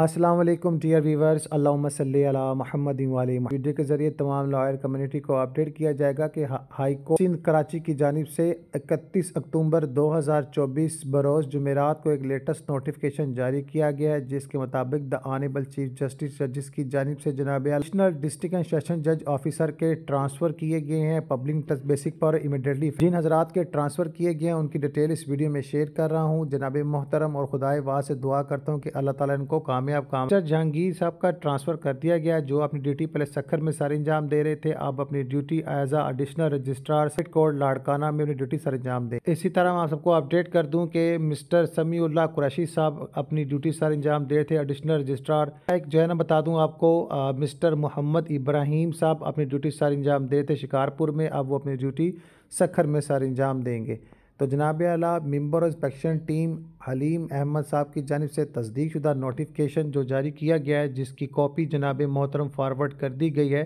वालेकुम dear viewers अल्लाहुम्मा सल्ली अला मुहम्मद। वाले वीडियो के ज़रिए तमाम लॉयर कम्युनिटी को अपडेट किया जाएगा कि हाई कोर्ट सिंध कराची की जानब से 31 अक्टूबर 2024 बरोज़ जुमेरात को एक लेटेस्ट नोटिफिकेशन जारी किया गया है, जिसके मुताबिक द ऑनेबल चीफ जस्टिस जजिस की जानब से जनाब एडिशनल डिस्ट्रिक्ट एंड सेशन जज ऑफिसर के ट्रांसफ़र किए गए हैं। पब्लिक बेसिक पर इमीडिएटली जिन हजरात के ट्रांसफ़र किए गए हैं, उनकी डिटेल इस वीडियो में शेयर कर रहा हूँ। जनाब मोहतरम और खुदाए वाह से दुआ करता हूँ कि अल्लाह ताला इनको काम कामयाब काम जहांगीर साहब का ट्रांसफ़र कर दिया गया, जो अपनी ड्यूटी पहले सखर में सर अंजाम दे रहे थे, अब अपनी duty as a additional registrar city court Larkana में अपनी ड्यूटी सर अंजाम दे। इसी तरह मैं आप सबको अपडेट कर दूँ कि मिस्टर समीउल्ला कुरैशी साहब अपनी ड्यूटी सर अंजाम दे रहे थे एडिशनल रजिस्ट्रार एक जो है ना, बता दूँ आपको मिस्टर मोहम्मद इब्राहिम साहब अपनी ड्यूटी सर अंजाम दे रहे थे शिकारपुर में, अब वो अपनी ड्यूटी सखर में सर अंजाम देंगे। तो जनाब अला member inspection team Halim Ahmad Sahab की जानब से तस्दीक शुदा नोटिफिकेशन जो जारी किया गया है, जिसकी कॉपी जनाब मोहतरम फारवर्ड कर दी गई है।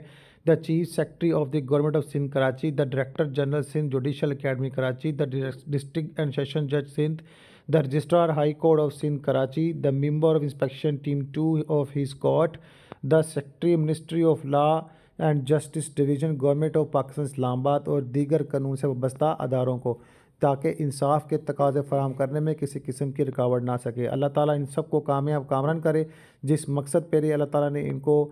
The chief secretary of the government of Sindh Karachi, the director general Sindh judicial academy Karachi, the district and session जज Sindh, the registrar high court of Sindh Karachi, the member of inspection team two of his court, the secretary ministry of law and justice division government of Pakistan Islamabad और दीगर कानून से वाबस्ता अदारों को। ताकि इंसाफ के तकाजे फराम करने में किसी किस्म की रुकावट ना सके। अल्लाह ताला इन सबको कामयाब कामरान करे, जिस मकसद पर अल्लाह ताला ने इनको